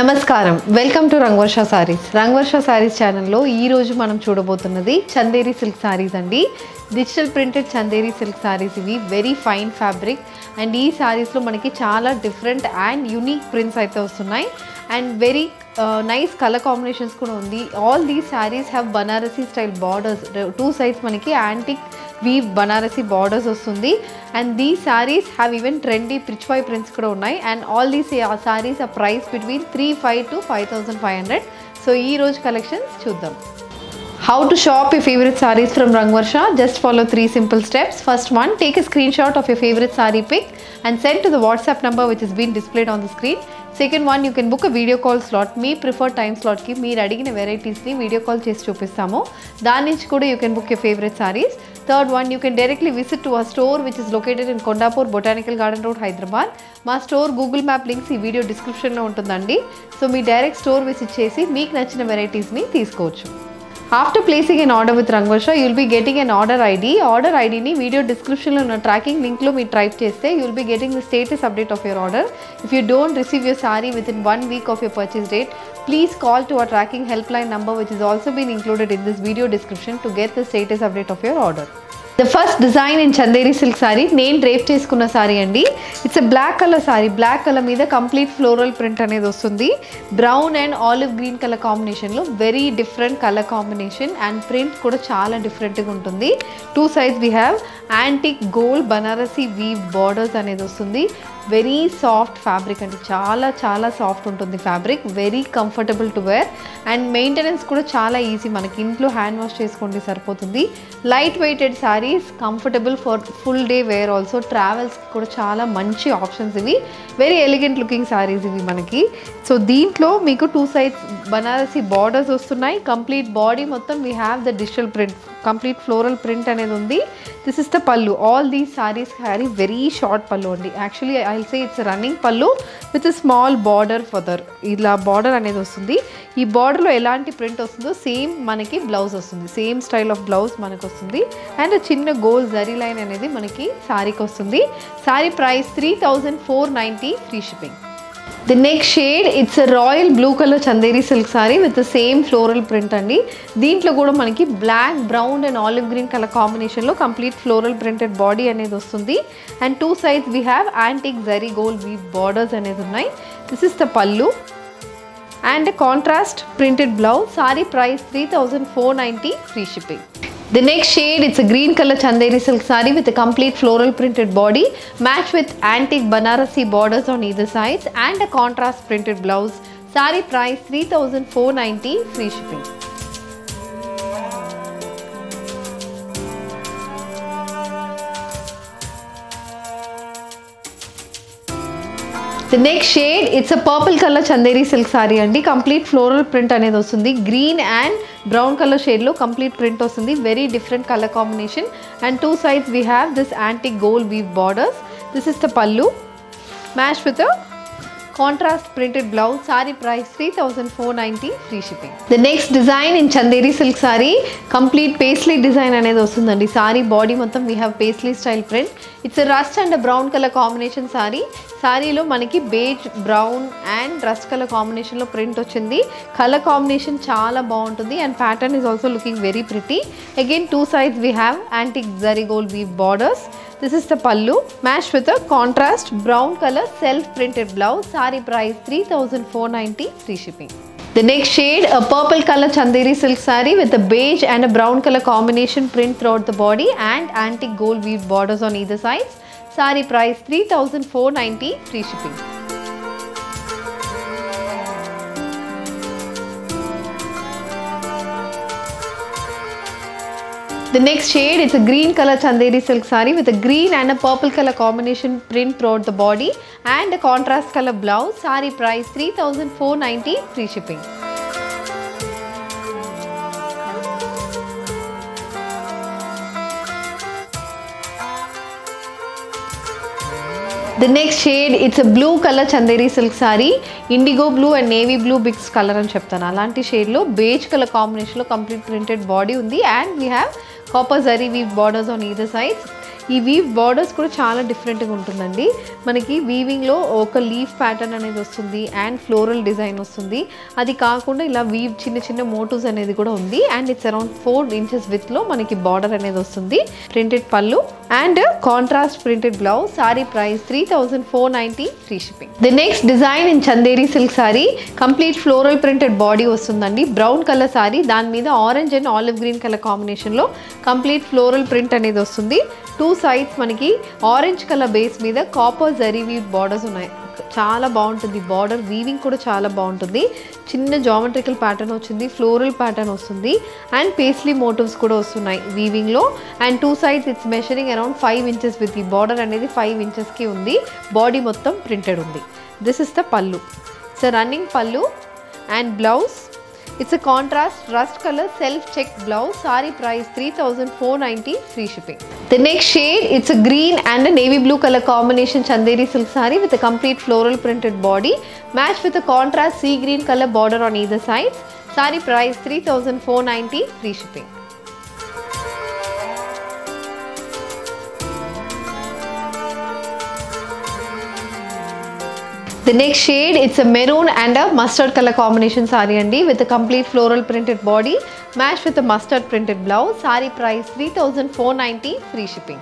నమస్కారం. Welcome to Rangavarsha saris Rangavarsha saris ఛానల్లో ఈ రోజు మనం చూడబోతున్నది చందేరి సిల్క్ సారీస్ అండి. Digital printed Chanderi silk saris ఇవి. వెరీ ఫైన్ ఫ్యాబ్రిక్ అండ్ ఈ సారీస్లో మనకి చాలా డిఫరెంట్ అండ్ యునిక్ ప్రింట్స్ అయితే వస్తున్నాయి. And very nice colour combinations కూడా ఉంది. All these saris have Banarasi style borders two sides మనకి యాంటిక్ వీవ్ బనారసి బార్డర్స్ వస్తుంది. And the saris have even trendy Pichwai prints కూడా ఉన్నాయి and all these saris a price between three five to five thousand five hundred so ఈ రోజు collections చూద్దాం how to shop you favourite saris from Rang Varsha just follow three simple steps first one take a screenshot of you favourite sari pick and send to the WhatsApp number which is been displayed on the screen second one you can book a video call slot me preferred time స్లాట్కి మీరు అడిగిన వెరైటీస్ని video call చేసి చూపిస్తాము దాని నుంచి కూడా you can book a favourite saris third one you can directly visit to a store which is located in Kondapur botanical garden road Hyderabad మా store Google map links ఈ వీడియో డిస్క్రిప్షన్లో ఉంటుందండి. So మీ డైరెక్ట్ స్టోర్ విజిట్ చేసి మీకు నచ్చిన వెరైటీస్ని తీసుకోవచ్చు. After placing an order with రంగోషా you'll be getting an order ID order ఐడిని వీడియో డిస్క్రిప్షన్లో ఉన్న ట్రాకింగ్ లింక్లో మీరు టైప్ చేస్తే you'll be getting the status update of your order if you don't receive your sari within one week of your purchase date please call to our tracking helpline number which is also been included in this video description to get the status update of your order the first design in Chanderi silk sari నేను drape చేసుకున్న సారీ అండి. It's a black colour sari black colour మీద complete floral print అనేది వస్తుంది. Brown and olive green colour కాంబినేషన్లో very different colour combination and print కూడా చాలా డిఫరెంట్గా ఉంటుంది. Two size we have antique gold Banarasi weave borders అనేది వస్తుంది. వెరీ సాఫ్ట్ ఫ్యాబ్రిక్ అంటే చాలా చాలా సాఫ్ట్ ఉంటుంది fabric very comfortable to wear and maintenance కూడా చాలా ఈజీ మనకి ఇంట్లో హ్యాండ్ వాష్ చేసుకోండి సరిపోతుంది. Light weighted saris comfortable for full day wear also ట్రావెల్స్కి కూడా చాలా మంచి ఆప్షన్స్ ఇవి. వెరీ ఎలిగెంట్ లుకింగ్ శారీస్ ఇవి మనకి. సో దీంట్లో మీకు టూ సైడ్స్ బనారసీ బార్డర్స్ వస్తున్నాయి. కంప్లీట్ బాడీ మొత్తం we have the digital print complete floral print అనేది ఉంది. This is the pallu all these saris have very short pallu అండి actually I say it's running pallu with small border further ఇలా border అనేది వస్తుంది. ఈ బార్డర్లో ఎలాంటి ప్రింట్ వస్తుందో సేమ్ మనకి బ్లౌజ్ వస్తుంది. సేమ్ స్టైల్ ఆఫ్ బ్లౌజ్ మనకు వస్తుంది. అండ్ చిన్న గోల్ జరీ లైన్ అనేది మనకి శారీకి వస్తుంది. Sari price three thousand four ninety free shipping the next shade it's royal blue colour Chanderi silk sari with same floral print అండి. దీంట్లో కూడా మనకి black brown and olive green colour కాంబినేషన్లో కంప్లీట్ ఫ్లోరల్ ప్రింటెడ్ బాడీ అనేది వస్తుంది. And two sides we have antique zari gold weave borders అనేది ఉన్నాయి. This is the pallu and contrast printed blouse sari price three thousand four ninety free shipping The next shade, it's a green color Chanderi silk with a complete floral printed body, matched with antique Banarasi borders on either sides and a contrast printed blouse. Saree price 3490 free shipping. The next shade it's a purple colour Chanderi silk sari అండి. Complete floral print అనేది వస్తుంది. Green and brown colour షేడ్లో complete print వస్తుంది. Very different colour combination and two sides we have this antique gold weave borders this is the pallu match with contrast printed blouse sari price three thousand four ninety free shipping the next design in Chanderi silk sari complete paisley design అనేది వస్తుందండి. Sari body మొత్తం we have paisley style print it's rust and brown colour combination sari సారీలో మనకి beige brown and rust colour కాంబినేషన్లో print వచ్చింది. Colour combination చాలా బాగుంటుంది and pattern is also looking very pretty again two sides we have antique zari gold weave borders This is the pallu matched with a contrast brown color self-printed blouse. Sari price 3490 free shipping. The next shade, a purple color chanderi silk sari with a beige and a brown color combination print throughout the body and antique gold weave borders on either sides. Sari price 3490 free shipping. The next shade, it's a green color Chanderi silk saree with a green and a purple color combination print throughout the body and a contrast color blouse. Saree price 3490 free shipping. The next shade it's blue colour Chanderi silk sari indigo blue and navy blue mix colour అని చెప్తాను అలాంటి షేడ్లో beige colour కాంబినేషన్లో complete printed body ఉంది and we have copper zari weave borders on either sides ఈ weave borders కూడా చాలా డిఫరెంట్గా ఉంటుందండి. మనకి వీవింగ్లో ఒక లీఫ్ ప్యాటర్న్ అనేది వస్తుంది అండ్ ఫ్లోరల్ డిజైన్ వస్తుంది. అది కాకుండా ఇలా వీవ్ చిన్న చిన్న మోటివ్స్ అనేది కూడా ఉంది and it's around four inches విత్లో మనకి బార్డర్ అనేది వస్తుంది. Printed pallu and contrast printed blouse sari price three thousand four ninety free shipping the next design in Chanderi silk sari complete floral printed body వస్తుందండి. Brown colour sari దాని మీద orange and olive green colour కాంబినేషన్లో complete floral print అనేది వస్తుంది. Two sides మనకి orange colour base మీద copper zari weave borders ఉన్నాయి. చాలా బాగుంటుంది. బార్డర్ వీవింగ్ కూడా చాలా బాగుంటుంది. చిన్న జామెట్రికల్ ప్యాటర్న్ వచ్చింది ఫ్లోరల్ ప్యాటర్న్ వస్తుంది. అండ్ పేస్లీ మోటివ్స్ కూడా వస్తున్నాయి వీవింగ్లో and two sides it's measuring around five inches width ఈ బార్డర్ అనేది ఫైవ్ ఇంచెస్కి ఉంది. బాడీ మొత్తం ప్రింటెడ్ ఉంది. This is the pallu it's running pallu and blouse It's a contrast rust color self-checked blouse. Sari price 3490 free shipping. The next shade, it's a green and a navy blue color combination Chanderi silk sari with a complete floral printed body. Matched with a contrast sea green color border on either sides. Sari price 3490 free shipping. The next shade, it's a maroon and a mustard color combination sari andi with a complete floral printed body matched with a mustard printed blouse. Sari price 3490 free shipping.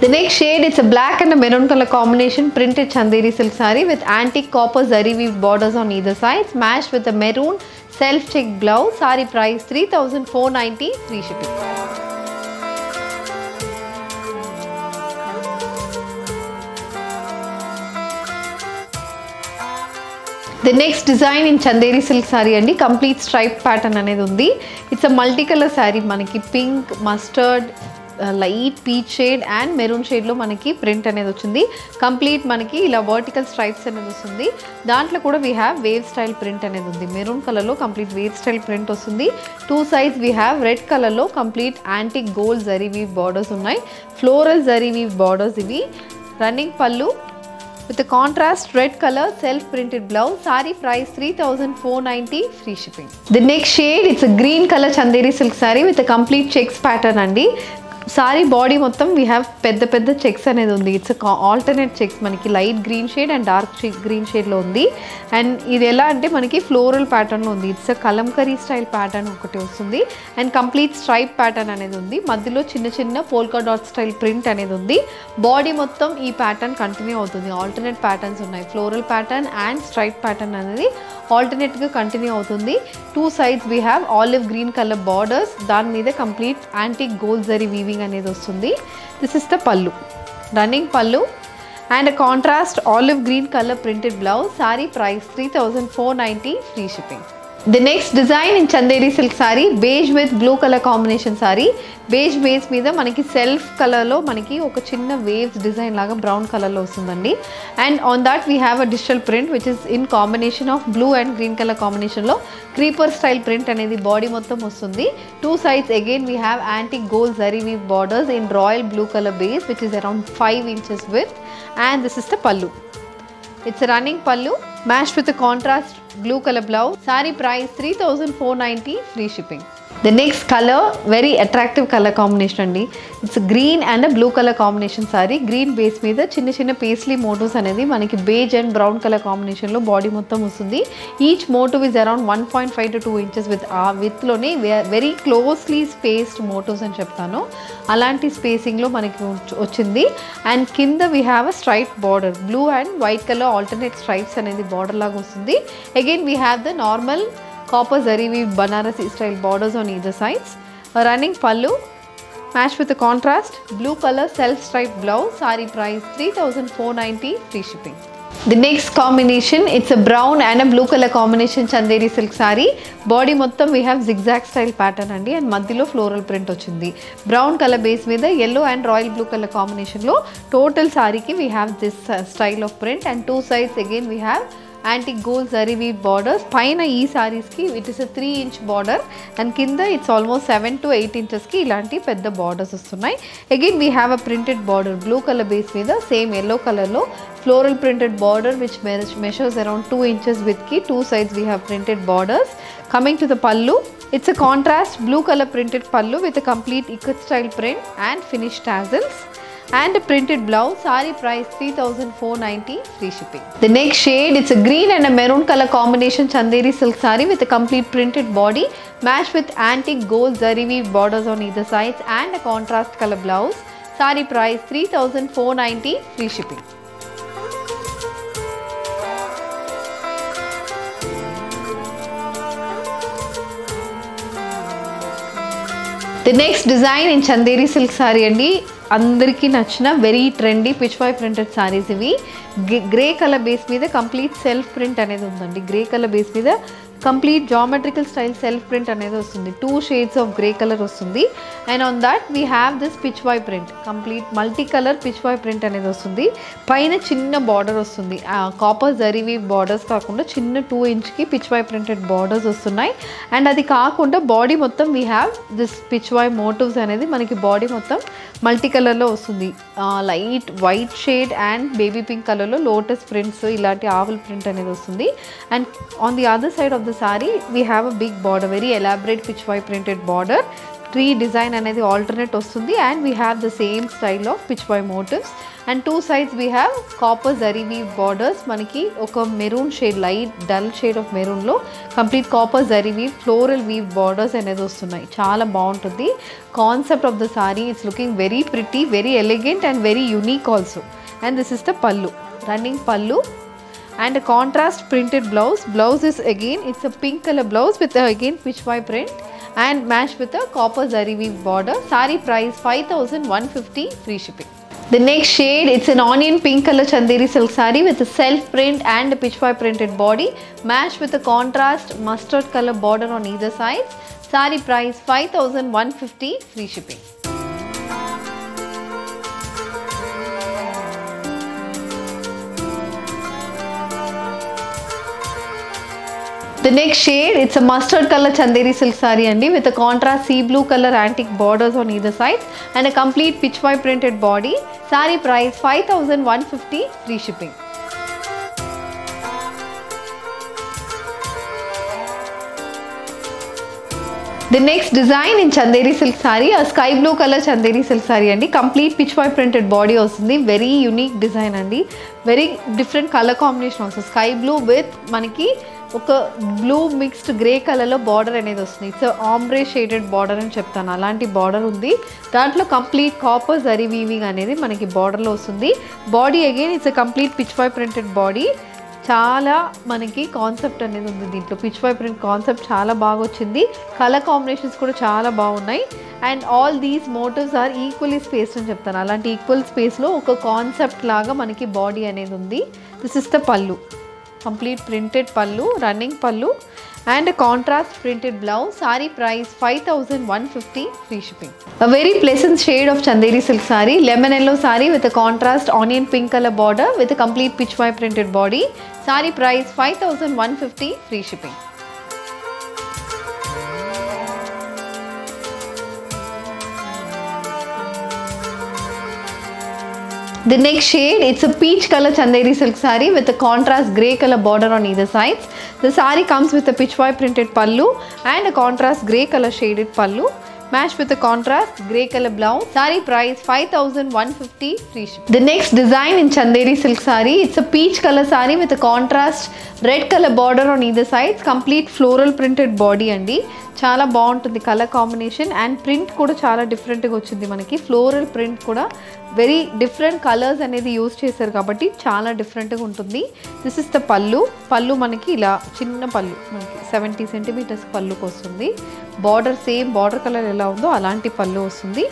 The next shade it's a black and a maroon color combination printed chanderi silk sari with antique copper zari weaved borders on either sides matched with a maroon self check blouse sari price three thousand four ninety free shipping. The next design in Chanderi silk sari అండి. Complete stripe pattern అనేది ఉంది. It's a multi colour sari మనకి pink mustard light peach shade and maroon షేడ్లో మనకి print అనేది వచ్చింది. Complete మనకి ఇలా వర్టికల్ స్ట్రైప్స్ అనేది వస్తుంది. దాంట్లో కూడా we have wave style print అనేది ఉంది. మెరూన్ కలర్లో కంప్లీట్ వేవ్ స్టైల్ ప్రింట్ వస్తుంది. టూ సైజ్ వీ హ్యావ్ రెడ్ కలర్లో complete antique gold zari weave borders ఉన్నాయి. ఫ్లోరల్ జరీ వీవ్ బార్డర్స్ ఇవి. Running pallu with contrast red colour self printed blouse sari price three thousand four ninety free shipping the next shade it's green colour Chanderi silk sari with complete checks pattern అండి. Sari body మొత్తం we have పెద్ద పెద్ద checks అనేది ఉంది. It's alternate checks మనకి. Light green shade and dark green షేడ్లో ఉంది. And ఇది ఎలా అంటే మనకి ఫ్లోరల్ ప్యాటర్న్లో ఉంది. ఇట్స్ కలంకరీ స్టైల్ ప్యాటర్న్ ఒకటి వస్తుంది. అండ్ కంప్లీట్ స్ట్రైప్ ప్యాటర్న్ అనేది ఉంది. మధ్యలో చిన్న చిన్న పోల్కా డాట్ స్టైల్ ప్రింట్ అనేది ఉంది. బాడీ మొత్తం ఈ ప్యాటర్న్ కంటిన్యూ అవుతుంది. ఆల్టర్నేట్ ప్యాటర్న్స్ ఉన్నాయి. Floral pattern and stripe pattern అనేది ఆల్టర్నేట్గా కంటిన్యూ అవుతుంది. Two sides we have olive green colour borders దాని మీద complete antique gold zari lining అనేది వస్తుంది. This is the pallu running pallu and contrast olive green colour printed blouse sari price three thousand four ninety free shipping the next design in Chanderi silk sari beige with blue colour combination sari beige base మీద మనకి self కలర్లో మనకి ఒక చిన్న waves design లాగా brown కలర్లో వస్తుందండి. And on that we have a digital print which is in combination of blue and green colour కాంబినేషన్లో క్రీపర్ స్టైల్ ప్రింట్ అనేది బాడీ మొత్తం వస్తుంది. Two sides again we have antique gold zari weave borders in royal blue colour base which is around five inches with and this is the pallu It's a running pallu matched with a contrast blue color blouse. Sari price 3490 free shipping. The next colour very attractive colour combination అండి. It's green and blue colour combination sari green base మీద చిన్న చిన్న paisley motifs అనేది మనకి beige and brown colour కాంబినేషన్లో body మొత్తం వస్తుంది. Each motif is around one point five to two inches with uh విత్లోనే very closely spaced motifs అని చెప్తాను. అలాంటి స్పేసింగ్లో మనకి వచ్చింది. అండ్ కింద we have a straight border blue and white colour alternate stripes అనేది బార్డర్ లాగా వస్తుంది. Again we have the normal copper జరీవి Banarasi style borders on either sides running పళ్ళు match with contrast blue colour self stripe blouse sari price three thousand four ninety free shipping the next combination it's a brown and a blue colour combination Chanderi silk sari body మొత్తం we have zigzag style pattern అండి and మధ్యలో floral print వచ్చింది brown colour base మీద yellow and royal blue colour కాంబినేషన్లో total సారీకి we have this style of print and two sides again we have antique gold zari weave borders పైన ఈ శారీస్కి it is three inch border and కింద it's almost seven to eight ఇంచెస్కి ఇలాంటి పెద్ద borders వస్తున్నాయి. Again we have a printed border blue colour base మీద same yellow కలర్లో floral printed border which measures around two inches విత్కి two sides we have printed borders coming to the pallu it's a contrast blue colour printed pallu with a complete ikat style print and finish tassels and a printed blouse sari price 3490 free shipping. The next shade it's a green and a maroon color combination chanderi silk saree with a complete printed body matched with antique gold zari weave borders on either sides and a contrast color blouse. Sari price 3490 free shipping. The next design in Chanderi silk saree అందరికీ నచ్చిన very trendy Pichwai printed saris ఇవి. Grey colour base మీద complete self print అనేది ఉందండి. Grey colour base మీద complete geometrical style self print అనేది వస్తుంది. Two shades of grey colour వస్తుంది. And on that we have this Pichwai print complete multi colour Pichwai print అనేది వస్తుంది. పైన చిన్న బార్డర్ వస్తుంది. కాపర్ జరివి బార్డర్స్ కాకుండా చిన్న టూ ఇంచ్కి పిచ్ వై ప్రింటెడ్ బార్డర్స్ వస్తున్నాయి. అండ్ అది కాకుండా బాడీ మొత్తం we have this Pichwai motifs అనేది మనకి బాడీ మొత్తం మల్టీ కలర్లో వస్తుంది. Light white shade and baby pink కలర్లో లోటస్ ప్రింట్స్ ఇలాంటి ఆవుల్ ప్రింట్ అనేది వస్తుంది. And on the other side of the sari we have a big border very elaborate Pichwai printed border tree design అనేది alternate వస్తుంది and we have the same style of Pichwai motifs and two sides we have copper zari weave borders మనకి ఒక maroon shade light dull shade of మెరూన్లో complete copper zari weave floral weave borders అనేది వస్తున్నాయి. చాలా బాగుంటుంది. Concept of the sari it's looking very pretty very elegant and very unique also and this is the pallu running pallu and a contrast printed blouse. Blouse is again it's a pink color blouse with a, again pitch white print and matched with a copper zari weave border. Sari price 5150 free shipping. The next shade it's an onion pink color chanderi silk saree with a self print and a pitch white printed body. Matched with a contrast mustard color border on either side sari price 5150 free shipping the next shade it's a mustard colour Chanderi silk sari అండి with a sea blue colour antique borders on either side and complete Pichwai printed body sari price five thousand one fifty free shipping the next design in Chanderi silk sari a sky blue colour Chanderi silk sari అండి complete pitch why printed body వస్తుంది very unique design అండి very different colour combination వస్తుంది sky blue with మనకి ఒక blue mixed grey కలర్లో border అనేది వస్తుంది. It's ఆమ్రే shaded border అని చెప్తాను. అలాంటి బార్డర్ ఉంది. దాంట్లో కంప్లీట్ కాపర్ జరీ వీవింగ్ అనేది మనకి బార్డర్లో వస్తుంది. Body again it's complete Pichwai printed body చాలా మనకి కాన్సెప్ట్ అనేది ఉంది దీంట్లో. పిచ్ వై ప్రింట్ కాన్సెప్ట్ చాలా బాగా వచ్చింది. కలర్ కాంబినేషన్స్ కూడా చాలా బాగున్నాయి. And all these motifs are equally space అని చెప్తాను. అలాంటి ఈక్వల్ స్పేస్లో ఒక కాన్సెప్ట్ లాగా మనకి బాడీ అనేది ఉంది. This is the pallu complete printed pallu running pallu and contrast printed blouse sari price five thousand one fifty free shipping A very pleasant shade of Chanderi silk saree, lemon yellow saree with a contrast onion pink color border with a complete pitch white printed body. Saree price 5150 free shipping. The next shade, it's a peach color Chanderi silk saree with a contrast grey color border on either sides. The saree comes with a pitch white printed pallu and a contrast grey color shaded pallu match with contrast grey colour blouse sari price five thousand one fifty free the next design in Chanderi silk sari it's a peach colour sari with contrast red colour border on either side complete floral printed body అండి చాలా బాగుంటుంది colour combination and print కూడా చాలా డిఫరెంట్గా వచ్చింది మనకి floral print కూడా very different colours అనేది యూస్ చేశారు కాబట్టి చాలా డిఫరెంట్గా ఉంటుంది this is the pallu pallu మనకి ఇలా చిన్న పళ్ళు మనకి సెవెంటీ సెంటీమీటర్స్ పళ్ళుకి వస్తుంది బార్డర్ సేమ్ బార్డర్ కలర్ ఎలా ఉందో అలాంటి పళ్ళు వస్తుంది.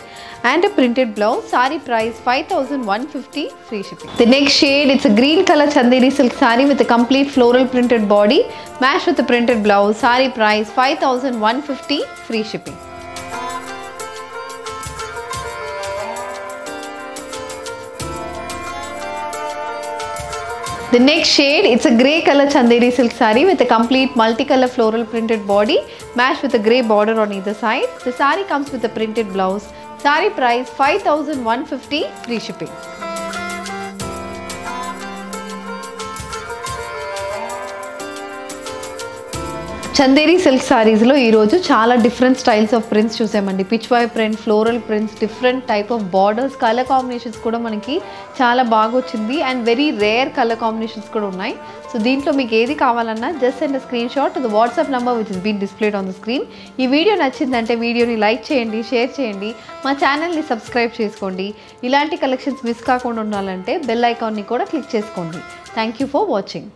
And printed blouse sari price five thousand one fifty free shipping the next shade it's green colour Chanderi silk sari with complete floral printed body match with printed blouse sari price five thousand one fifty free shipping The next shade, it's a grey color chanderi silk saree with a complete multicolor floral printed body matched with a grey border on either side. The saree comes with a printed blouse. Saree price 5150 free shipping. Chanderi silk సారీస్లో ఈరోజు చాలా different styles of prints చూసామండి. Pichwai print floral prints different type of borders colour combinations కూడా మనకి చాలా బాగా వచ్చింది and very rare colour combinations కూడా ఉన్నాయి. సో దీంట్లో మీకు ఏది కావాలన్నా just and screenshot the WhatsApp number which is been displayed on the screen ఈ వీడియో నచ్చిందంటే వీడియోని లైక్ చేయండి షేర్ చేయండి. మా ఛానల్ని సబ్స్క్రైబ్ చేసుకోండి. ఇలాంటి కలెక్షన్స్ మిస్ కాకుండా ఉండాలంటే బెల్ ఐకాన్ని కూడా క్లిక్ చేసుకోండి. Thank you for watching